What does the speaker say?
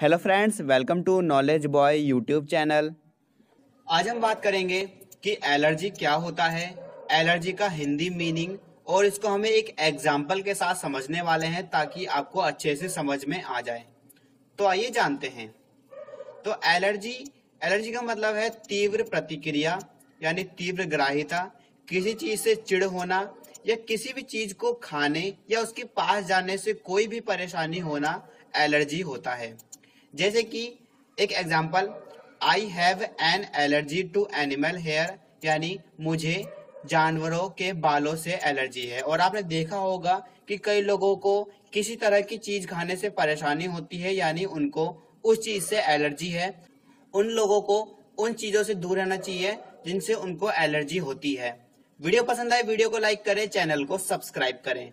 Hello friends welcome to knowledge boy YouTube channel आज हम बात करेंगे कि एलर्जी क्या होता है, एलर्जी का हिंदी मीनिंग, और इसको हमें एक एग्ज़ाम्पल के साथ समझने वाले हैं ताकि आपको अच्छे से समझ में आ जाए। तो आइए जानते हैं। तो एलर्जी एलर्जी का मतलब है तीव्र प्रतिक्रिया, यानी तीव्र ग्राहिता, किसी चीज़ से चिड़ होना, या किसी भी चीज़ को खाने, या उसके पास जाने से कोई भी परेशानी होना एलर्जी होता है। जैसे कि एक example I have an allergy to animal hair यानी मुझे जानवरों के बालों से एलर्जी है। और आपने देखा होगा कि कई लोगों को किसी तरह की चीज़ खाने से परेशानी होती है, यानी उनको उस चीज़ से एलर्जी है। उन लोगों को उन चीज़ों से दूर रहना चाहिए जिनसे उनको एलर्जी होती है। वीडियो पसंद आए वीडियो को लाइक करें, चैनल को सब्सक्राइब करें।